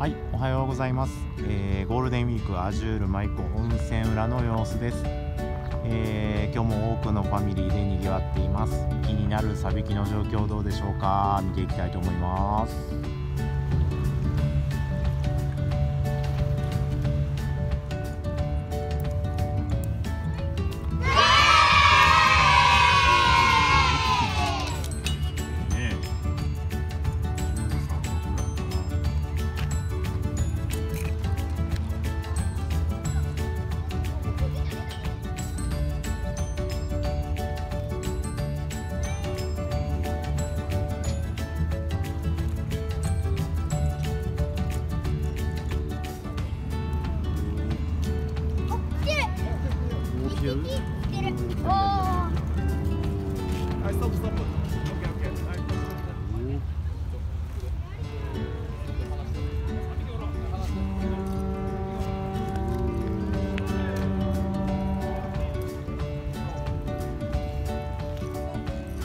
はい、おはようございます、えーゴールデンウィークアジュール舞子温泉裏の様子です、えー今日も多くのファミリーで賑わっています。気になるサビキの状況どうでしょうか。見ていきたいと思います。来てる来てるおーはい、ストップストップ。オッケーオッケー。はい。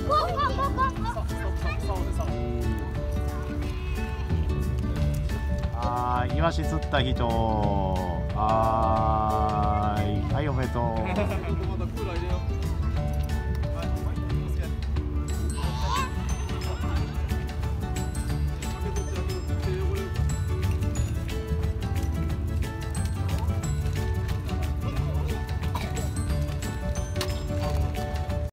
わわわわわはーい、イワシ釣った人。はーい、はい、おめと。